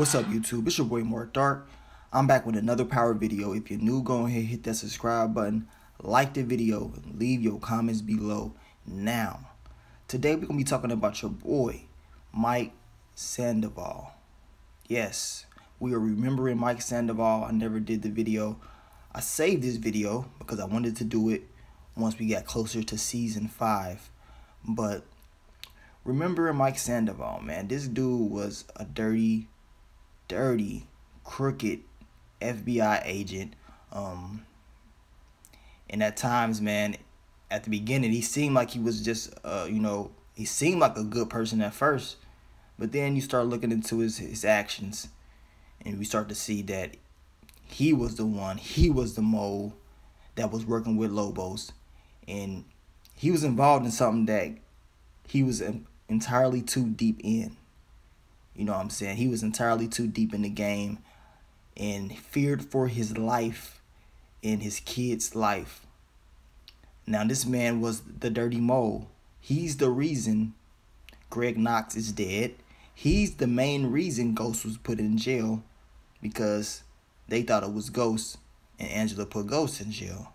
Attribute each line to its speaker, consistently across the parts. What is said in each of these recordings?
Speaker 1: What's up YouTube? It's your boy Marc Dark. I'm back with another power video. If you're new, go ahead hit that subscribe button, like the video, and leave your comments below now. Today we're gonna be talking about your boy, Mike Sandoval. Yes, we are remembering Mike Sandoval. I never did the video. I saved this video because I wanted to do it once we got closer to season five. But remembering Mike Sandoval, man, this dude was a dirty dirty, crooked FBI agent. Um, and at times, man, at the beginning, he seemed like he was just, uh, you know, he seemed like a good person at first. But then you start looking into his, his actions, and we start to see that he was the one, he was the mole that was working with Lobos. And he was involved in something that he was entirely too deep in. You know what I'm saying? He was entirely too deep in the game and feared for his life and his kid's life. Now, this man was the dirty mole. He's the reason Greg Knox is dead. He's the main reason Ghost was put in jail because they thought it was Ghost and Angela put Ghost in jail.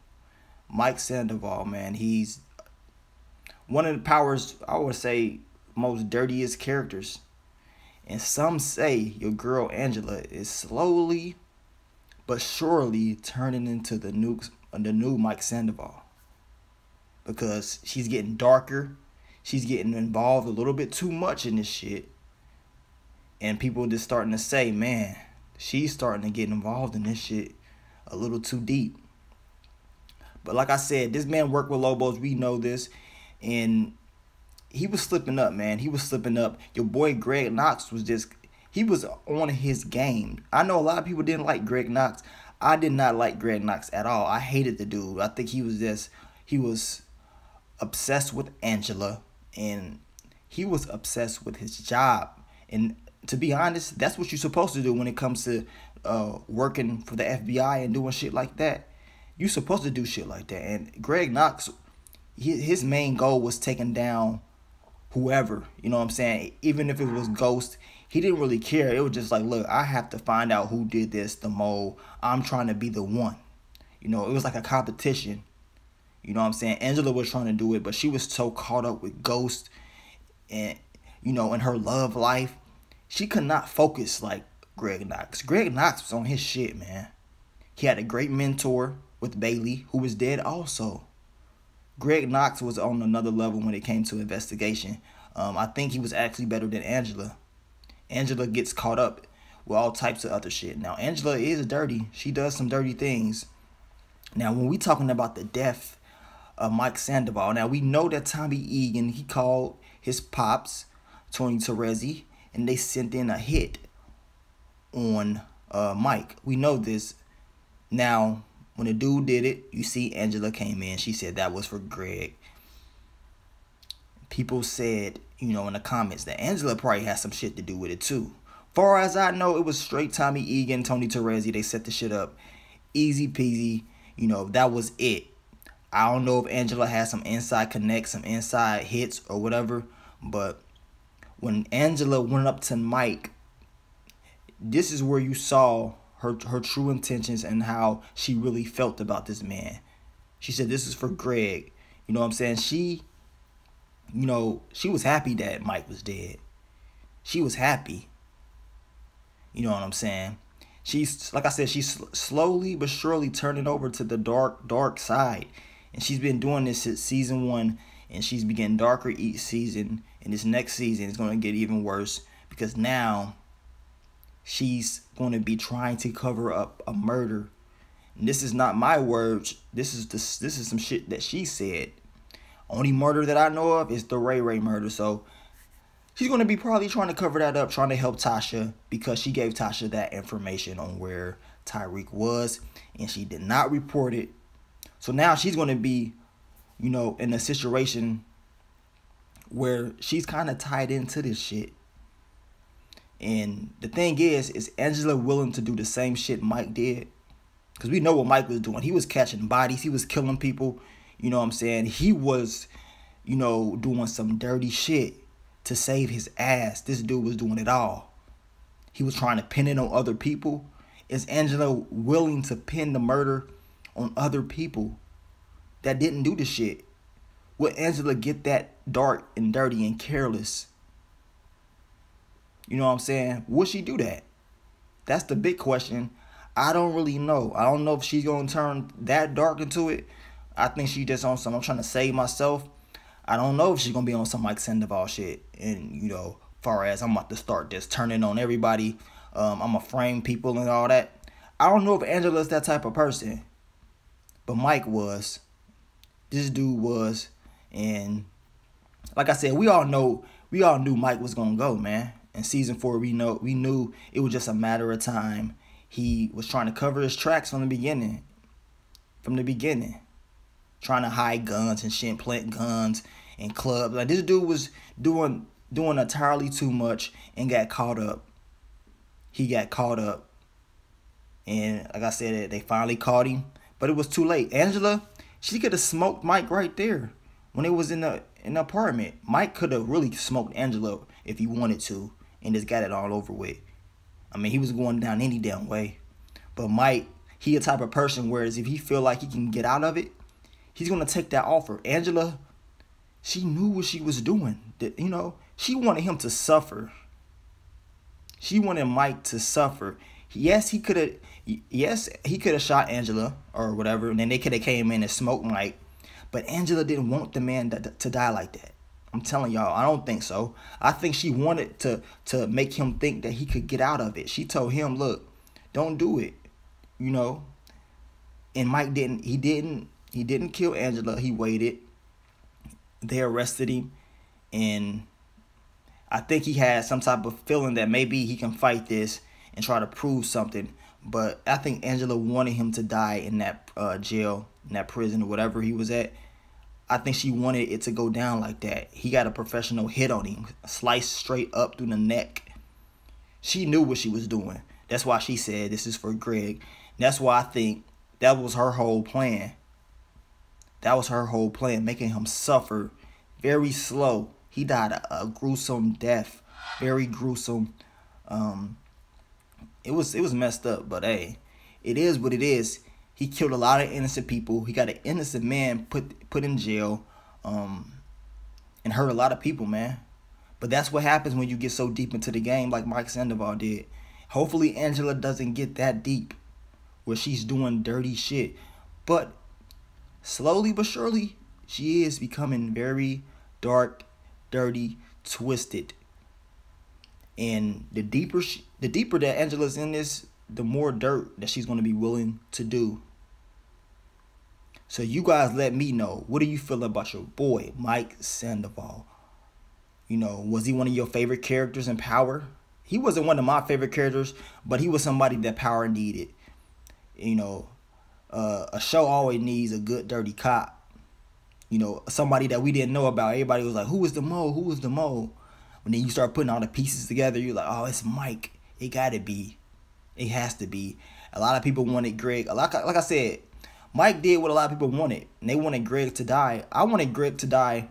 Speaker 1: Mike Sandoval, man, he's one of the powers, I would say, most dirtiest characters and some say your girl Angela is slowly but surely turning into the new the new Mike Sandoval. Because she's getting darker. She's getting involved a little bit too much in this shit. And people just starting to say, man, she's starting to get involved in this shit a little too deep. But like I said, this man worked with Lobos. We know this. And he was slipping up, man. He was slipping up. Your boy Greg Knox was just he was on his game. I know a lot of people didn't like Greg Knox. I did not like Greg Knox at all. I hated the dude. I think he was just he was obsessed with Angela and he was obsessed with his job. And to be honest, that's what you're supposed to do when it comes to uh, working for the FBI and doing shit like that. You're supposed to do shit like that. And Greg Knox, his main goal was taking down whoever, you know what I'm saying? Even if it was Ghost, he didn't really care. It was just like, look, I have to find out who did this, the mole. I'm trying to be the one. You know, it was like a competition. You know what I'm saying? Angela was trying to do it, but she was so caught up with Ghost and, you know, in her love life. She could not focus like Greg Knox. Greg Knox was on his shit, man. He had a great mentor with Bailey, who was dead also. Greg Knox was on another level when it came to investigation. Um, I think he was actually better than Angela. Angela gets caught up with all types of other shit. Now, Angela is dirty. She does some dirty things. Now, when we talking about the death of Mike Sandoval, now we know that Tommy Egan, he called his pops, Tony Teresi, and they sent in a hit on uh, Mike. We know this. Now, when the dude did it, you see Angela came in. She said that was for Greg. People said, you know, in the comments that Angela probably has some shit to do with it too. Far as I know, it was straight Tommy Egan, Tony Teresi. They set the shit up. Easy peasy. You know, that was it. I don't know if Angela has some inside connects, some inside hits or whatever. But when Angela went up to Mike, this is where you saw her her true intentions and how she really felt about this man. She said this is for Greg. You know what I'm saying? She you know, she was happy that Mike was dead. She was happy. You know what I'm saying? She's like I said, she's slowly but surely turning over to the dark dark side. And she's been doing this since season 1 and she's getting darker each season and this next season is going to get even worse because now she's going to be trying to cover up a murder. And this is not my words. This is this this is some shit that she said. Only murder that I know of is the Ray Ray murder. So she's going to be probably trying to cover that up, trying to help Tasha because she gave Tasha that information on where Tariq was and she did not report it. So now she's going to be, you know, in a situation where she's kind of tied into this shit And the thing is, is Angela willing to do the same shit Mike did? Because we know what Mike was doing. He was catching bodies. He was killing people. You know what I'm saying? He was, you know, doing some dirty shit to save his ass. This dude was doing it all. He was trying to pin it on other people. Is Angela willing to pin the murder on other people that didn't do the shit? Would Angela get that dark and dirty and careless? You know what I'm saying? Would she do that? That's the big question. I don't really know. I don't know if she's gonna turn that dark into it. I think she just on some. I'm trying to save myself. I don't know if she's gonna be on some Mike Sandoval shit. And you know, far as I'm about to start just turning on everybody. Um, I'm gonna frame people and all that. I don't know if Angela's that type of person, but Mike was. This dude was, and like I said, we all know we all knew Mike was gonna go, man. In season four, we know we knew it was just a matter of time. He was trying to cover his tracks from the beginning. From the beginning. Trying to hide guns and shit, plant guns and clubs. Like this dude was doing doing entirely too much and got caught up. He got caught up. And like I said, they finally caught him. But it was too late. Angela, she could have smoked Mike right there when it was in the in the apartment. Mike could have really smoked Angela if he wanted to and just got it all over with. I mean, he was going down any damn way. But Mike, he a type of person whereas if he feel like he can get out of it, he's gonna take that offer. Angela, she knew what she was doing. That you know, she wanted him to suffer. She wanted Mike to suffer. Yes, he could have. Yes, he could have shot Angela or whatever, and then they could have came in and smoked Mike. But Angela didn't want the man to, to die like that. I'm telling y'all, I don't think so. I think she wanted to to make him think that he could get out of it. She told him, "Look, don't do it." You know. And Mike didn't. He didn't. He didn't kill Angela. He waited. They arrested him, and I think he had some type of feeling that maybe he can fight this and try to prove something. But I think Angela wanted him to die in that uh, jail, in that prison, or whatever he was at. I think she wanted it to go down like that. He got a professional hit on him, sliced straight up through the neck. She knew what she was doing. That's why she said this is for Greg. That's why I think that was her whole plan. That was her whole plan, making him suffer very slow. He died a, a gruesome death, very gruesome. Um, it was it was messed up, but hey, it is what it is. He killed a lot of innocent people. He got an innocent man put put in jail, um, and hurt a lot of people, man. But that's what happens when you get so deep into the game, like Mike Sandoval did. Hopefully, Angela doesn't get that deep, where she's doing dirty shit. But slowly but surely, she is becoming very dark, dirty, twisted. And the deeper she, the deeper that Angela's in this, the more dirt that she's going to be willing to do. So you guys let me know. What do you feel about your boy, Mike Sandoval? You know, was he one of your favorite characters in Power? He wasn't one of my favorite characters, but he was somebody that Power needed. You know, uh, a show always needs a good dirty cop. You know, somebody that we didn't know about. Everybody was like, who was the mole? Who was the mole? When then you start putting all the pieces together, you're like, oh, it's Mike. It gotta be. It has to be. A lot of people wanted Greg. A like, like I said, Mike did what a lot of people wanted. And they wanted Greg to die. I wanted Greg to die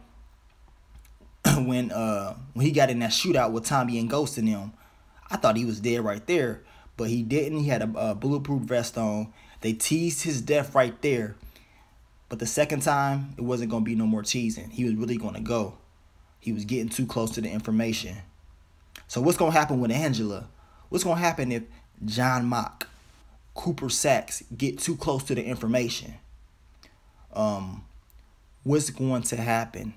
Speaker 1: when uh when he got in that shootout with Tommy and Ghost in him. I thought he was dead right there. But he didn't. He had a, a bulletproof vest on. They teased his death right there. But the second time, it wasn't going to be no more teasing. He was really going to go. He was getting too close to the information. So what's going to happen with Angela? What's going to happen if John Mock, Cooper Saxe get too close to the information? Um, what's going to happen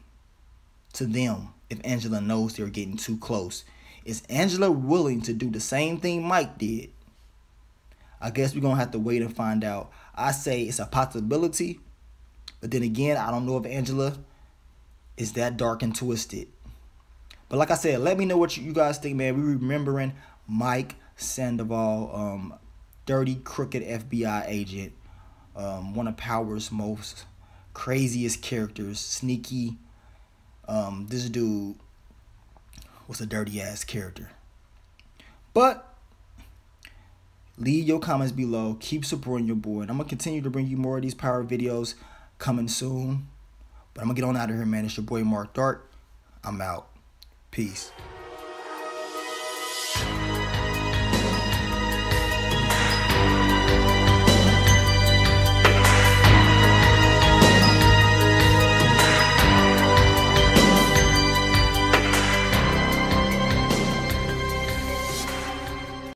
Speaker 1: to them if Angela knows they're getting too close? Is Angela willing to do the same thing Mike did? I guess we're going to have to wait and find out. I say it's a possibility, but then again, I don't know if Angela is that dark and twisted. But like I said, let me know what you guys think, man. We remembering Mike Sandoval, um, dirty, crooked FBI agent, um, one of Power's most craziest characters, sneaky. Um, this dude was a dirty ass character. But leave your comments below. Keep supporting your boy. And I'm going to continue to bring you more of these power videos coming soon. But I'm going to get on out of here, man. It's your boy Marc Dark. I'm out. Peace.